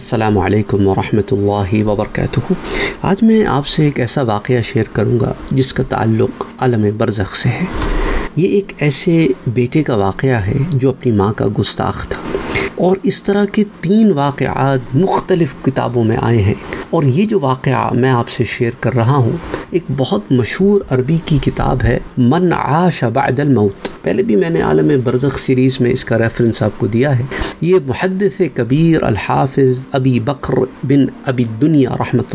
असलकम वरहमल वबरक आज मैं आपसे एक ऐसा वाक़ शेयर करूँगा जिसका ताल्लुक़ आलम बरज़ से है। ये एक ऐसे बेटे का वाक़ है जो अपनी माँ का गुस्ताख था। और इस तरह के तीन वाक़ात मुख्तलिफ़ किताबों में आए हैं। और ये जो वाक़ मैं आपसे शेयर कर रहा हूँ, एक बहुत मशहूर अरबी की किताब है मन आश बादल मौत। पहले भी मैंने आलम बरज़ सीरीज़ में इसका रेफरेंस आपको दिया है। ये मुहदस कबीर अलहाफ़ अबी बकर बिन अबी दुनिया रहमत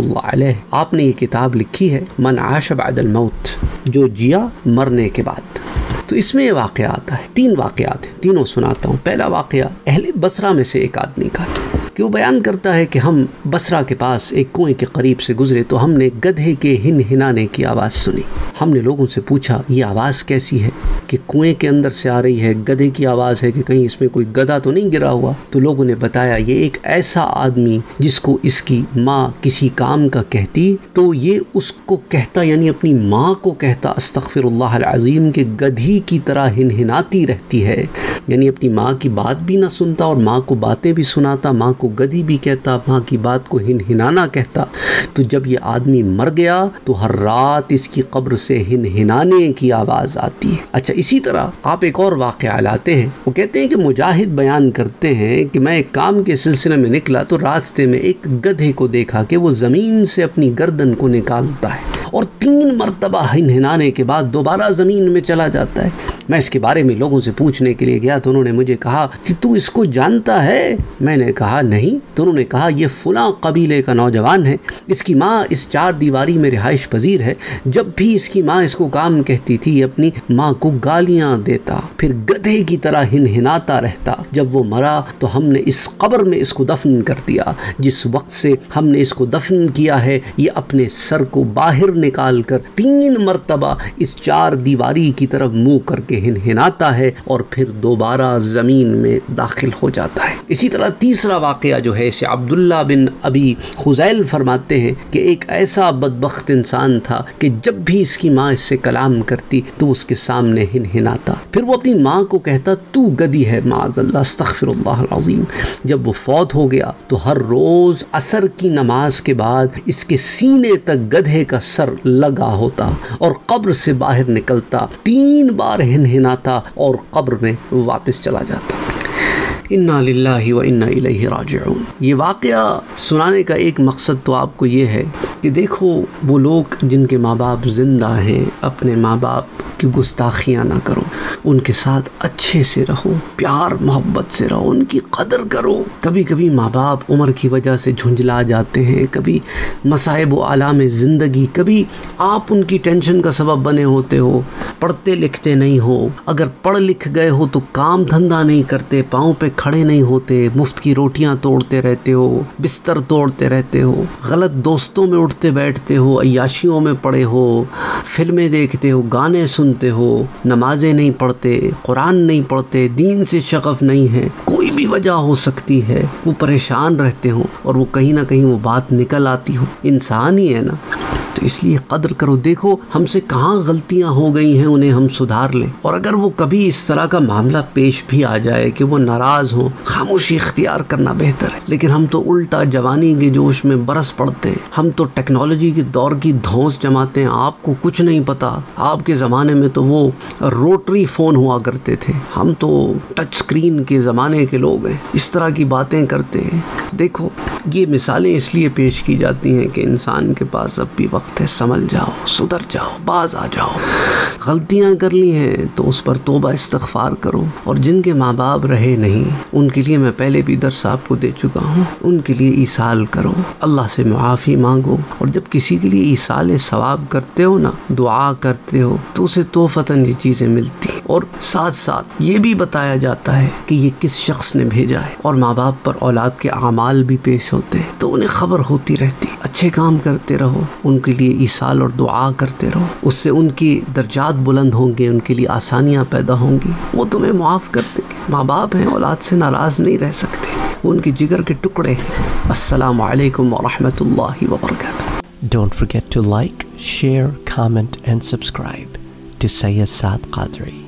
आपने ये किताब लिखी है, मन आश बादल मौत जो जिया मरने के बाद। तो इसमें वाक़ आता है, तीन वाक़ात हैं, तीनों सुनाता हूँ। पहला वाक़ अहले बसरा में से एक आदमी का कि वो बयान करता है कि हम बसरा के पास एक कुएँ के करीब से गुजरे तो हमने गधे के हिन हिनाने की आवाज़ सुनी। हमने लोगों से पूछा, ये आवाज़ कैसी है? कि कुएँ के अंदर से आ रही है, गधे की आवाज़ है कि कहीं इसमें कोई गधा तो नहीं गिरा हुआ? तो लोगों ने बताया, ये एक ऐसा आदमी जिसको इसकी माँ किसी काम का कहती तो ये उसको कहता, यानी अपनी माँ को कहता अस्तफ़िरल्लाज़ीम के गधी की तरह हिन हिनाती रहती है। यानी अपनी माँ की बात भी ना सुनता और माँ को बातें भी सुनाता, माँ को गधी भी कहता, माँ की बात को हिन हिनाना कहता। तो जब ये आदमी मर गया तो हर रात इसकी कब्र से हिन हिनाने की आवाज़ आती है। अच्छा इसी तरह आप एक और वाक़ लाते हैं। वो कहते हैं कि मुजाहिद बयान करते हैं कि मैं एक काम के सिलसिले में निकला तो रास्ते में एक गधे को देखा कि वो ज़मीन से अपनी गर्दन को निकालता है और तीन मरतबा हिन हिनाने के बाद दोबारा ज़मीन में चला जाता है। मैं इसके बारे में लोगों से पूछने के लिए गया तो उन्होंने मुझे कहा कि तू इसको जानता है? मैंने कहा, नहीं। तो उन्होंने कहा यह फ़ुला कबीले का नौजवान है। इसकी माँ इस चार दीवारी में रिहाइश पजीर है। जब भी इसकी माँ इसको काम कहती थी, अपनी माँ को गालियाँ देता, फिर गधे की तरह हिन हिनाता रहता। जब वो मरा तो हमने इस कब्र में इसको दफन कर दिया। जिस वक्त से हमने इसको दफन किया है, ये अपने सर को बाहर निकाल कर तीन मरतबा इस चार दीवारी की तरफ़ मुँह करके के हिन हिनाता है और फिर दोबारा ज़मीन में दाखिल हो जाता है। इसी तरह तीसरा वाक़ जो है, इसे अब्दुल्ला बिन अबी खुजैल फरमाते हैं कि एक ऐसा बदबख्त इंसान था कि जब भी इसकी माँ इससे कलाम करती तो उसके सामने हिन हिनाता फिर वो अपनी माँ को कहता, तू गदी है माज़ल्लाज़ीम जब वो फौत हो गया तो हर रोज़ असर की नमाज़ के बाद इसके सीने तक गधे का सर लगा होता और कब्र से बाहर निकलता। तीन बार हिन हिनाता और कब्र में वापस चला जाता। इन्ना व इन्ना राजिऊन। ये वाक़ सुनाने का एक मकसद तो आपको ये है कि देखो, वो लोग जिनके माँ बाप ज़िंदा हैं, अपने माँ बाप की गुस्ताखियाँ ना करो। उनके साथ अच्छे से रहो, प्यार, मोहब्बत से रहो, उनकी कदर करो। कभी कभी माँ बाप उम्र की वजह से झुंझला जाते हैं, कभी मसाइब व आलाम ज़िंदगी, कभी आप उनकी टेंशन का सबब बने होते हो, पढ़ते लिखते नहीं हो। अगर पढ़ लिख गए हो तो काम धंधा नहीं करते, पाँव पे खड़े नहीं होते, मुफ़्त की रोटियाँ तोड़ते रहते हो, बिस्तर तोड़ते रहते हो, गलत दोस्तों में उठते बैठते हो अयाशियों में पड़े हो, फ़िल्में देखते हो, गाने सुनते हो, नमाजें नहीं पढ़ते, कुरान नहीं पढ़ते, दीन से शगफ नहीं है, कोई भी वजह हो सकती है, वो परेशान रहते हो और वो कहीं ना कहीं वो बात निकल आती हो। इंसान ही है ना। तो इसलिए कदर करो, देखो हमसे कहाँ गलतियाँ हो गई हैं, उन्हें हम सुधार लें। और अगर वो कभी इस तरह का मामला पेश भी आ जाए कि वो नाराज़ हों, खामोशी इख्तियार करना बेहतर है। लेकिन हम तो उल्टा जवानी के जोश में बरस पड़ते हैं। हम तो टेक्नोलॉजी के दौर की धौस जमाते हैं, आपको कुछ नहीं पता। आपके ज़माने में तो वो रोटरी फ़ोन हुआ करते थे। हम तो टच स्क्रीन के ज़माने के लोग हैं। इस तरह की बातें करते हैं। देखो ये मिसालें इसलिए पेश की जाती हैं कि इंसान के पास अब भी वक्त है, संभल जाओ, सुधर जाओ, बाज आ जाओ। गलतियाँ कर ली हैं तो उस पर तोबा इस्तगफार करो। और जिनके माँ बाप रहे नहीं, उनके लिए मैं पहले भी दर्स आपको दे चुका हूँ। उनके लिए ईसाल करो। अल्लाह से मुआफ़ी मांगो। और जब किसी के लिए ईसाल सवाब करते हो ना, दुआ करते हो तो उसे तोहफ़तन ये चीज़ें मिलती हैं। और साथ साथ ये भी बताया जाता है कि ये किस शख्स ने भेजा है। और माँ बाप पर औलाद के अमाल भी पेश होते हैं। तो उन्हें खबर होती रहती अच्छे काम करते रहो उनके लिए ईसाल और दुआ करते रहो। उससे उनकी दर्जात बुलंद होंगे उनके लिए आसानियाँ पैदा होंगी। वो तुम्हें माफ़ कर देंगे। माँ बाप हैं औलाद से नाराज़ नहीं रह सकते। उनके जिगर के टुकड़े हैं। असलकम वरहमल वर्क Don't forget to like, share, comment and subscribe to Sayyid Saad.